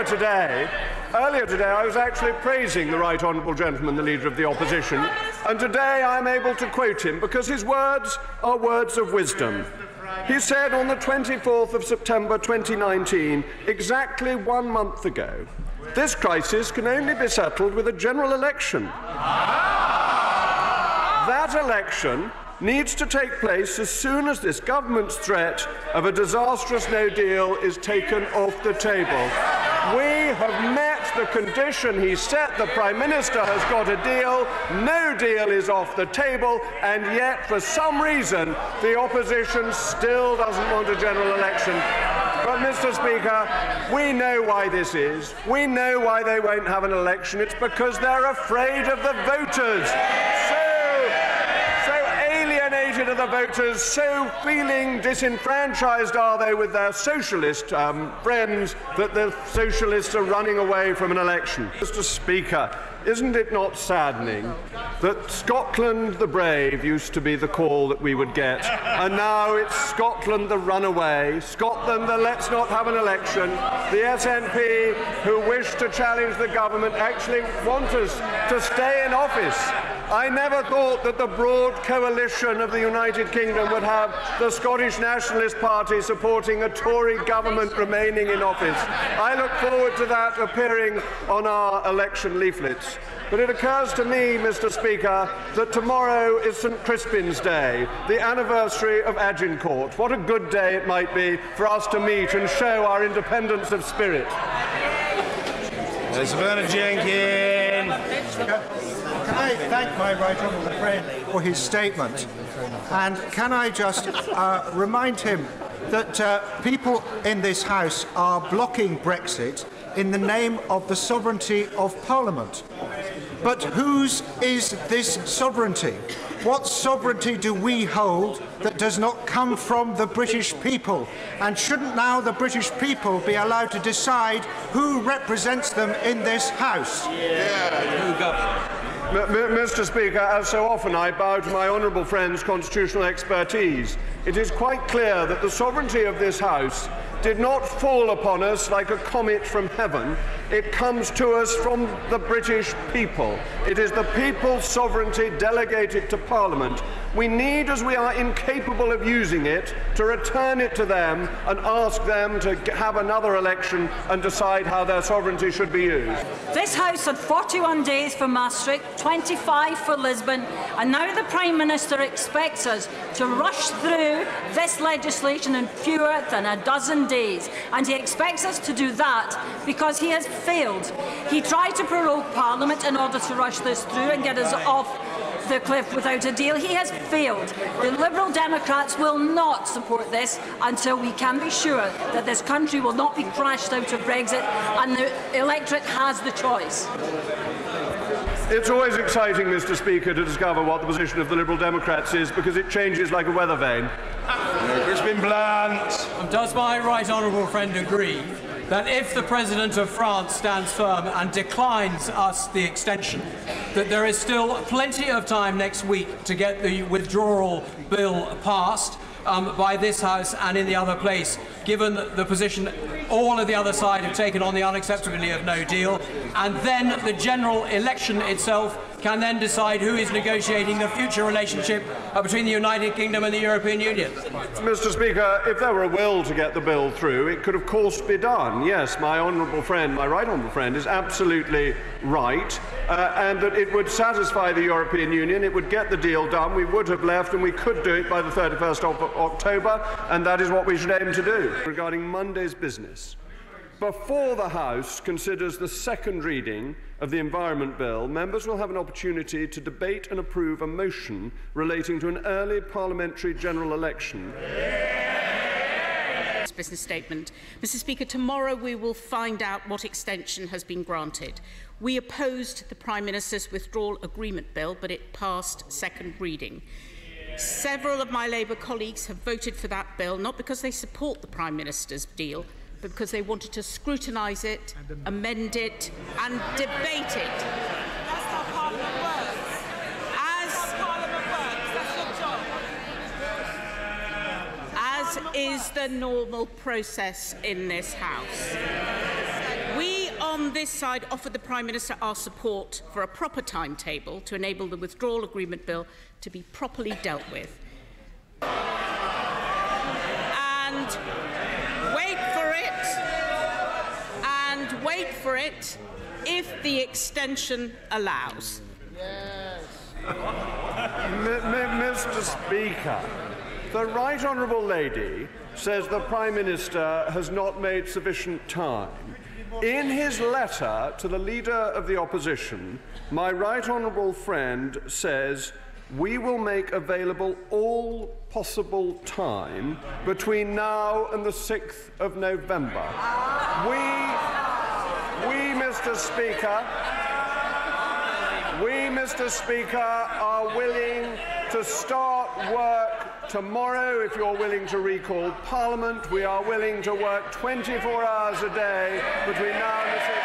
earlier today, earlier today, I was actually praising the right honourable gentleman, the leader of the opposition, and today I'm able to quote him because his words are words of wisdom. He said on the 24th of September 2019, exactly one month ago, this crisis can only be settled with a general election. That election needs to take place as soon as this government's threat of a disastrous no deal is taken off the table. We have met the condition he set. The Prime Minister has got a deal. No deal is off the table. And yet, for some reason, the opposition still doesn't want a general election. But, Mr. Speaker, we know why this is. We know why they won't have an election. It's because they're afraid of the voters. Are the voters, so feeling disenfranchised are they with their socialist um, friends that the socialists are running away from an election. Mr. Speaker, isn't it not saddening that Scotland the brave used to be the call that we would get, and now it's Scotland the runaway, Scotland the let's not have an election. The SNP, who wish to challenge the government, actually want us to stay in office. I never thought that the broad coalition of the United Kingdom would have the Scottish Nationalist Party supporting a Tory government remaining in office. I look forward to that appearing on our election leaflets. But it occurs to me, Mr. Speaker, that tomorrow is St Crispin's Day, the anniversary of Agincourt. What a good day it might be for us to meet and show our independence of spirit. Elizabeth Jenkins. Can I thank my right honourable friend for his statement? And can I just uh, remind him that uh, people in this House are blocking Brexit in the name of the sovereignty of Parliament. But whose is this sovereignty? What sovereignty do we hold that does not come from the British people? And shouldn't now the British people be allowed to decide who represents them in this House? Yeah. Mr. Speaker, as so often, I bow to my honourable friend's constitutional expertise. It is quite clear that the sovereignty of this House did not fall upon us like a comet from heaven. It comes to us from the British people. It is the people's sovereignty delegated to Parliament. We need, as we are incapable of using it, to return it to them and ask them to have another election and decide how their sovereignty should be used. This House had 41 days for Maastricht, 25 for Lisbon, and now the Prime Minister expects us to rush through this legislation in fewer than a dozen days. And he expects us to do that because he has failed. He tried to prorogue Parliament in order to rush this through and get us off the cliff without a deal. He has failed. The Liberal Democrats will not support this until we can be sure that this country will not be crashed out of Brexit and the electorate has the choice. It's always exciting, Mr Speaker, to discover what the position of the Liberal Democrats is because it changes like a weather vane. Crispin Blunt. Does my right honourable friend agree that if the President of France stands firm and declines us the extension, that there is still plenty of time next week to get the withdrawal bill passed um, by this House and in the other place, given the position all of the other side have taken on the unacceptability of no deal, and then the general election itself can then decide who is negotiating the future relationship uh, between the United Kingdom and the European Union. Mr Speaker, if there were a will to get the bill through, it could of course be done. Yes, my honourable friend, my right honourable friend, is absolutely right, uh, and that it would satisfy the European Union, it would get the deal done, we would have left, and we could do it by the 31st of October, and that is what we should aim to do. Regarding Monday's business, before the House considers the second reading of the Environment Bill, members will have an opportunity to debate and approve a motion relating to an early parliamentary general election. Business statement. Mr. Speaker, tomorrow we will find out what extension has been granted. We opposed the Prime Minister's withdrawal agreement bill, but it passed second reading. Several of my Labour colleagues have voted for that bill, not because they support the Prime Minister's deal, because they wanted to scrutinise it, amend it and debate it. That's how Parliament works. As, That's how Parliament works. That's your job. as is the normal process in this House. We on this side offered the Prime Minister our support for a proper timetable to enable the withdrawal agreement bill to be properly dealt with. And wait for it if the extension allows. M- Mr. Speaker, the Right Honourable Lady says the Prime Minister has not made sufficient time. In his letter to the Leader of the Opposition, my Right Honourable friend says we will make available all possible time between now and the 6th of November. We, we, Mr. Speaker, we, Mr. Speaker, are willing to start work tomorrow if you're willing to recall Parliament. We are willing to work 24 hours a day between now and the 6th.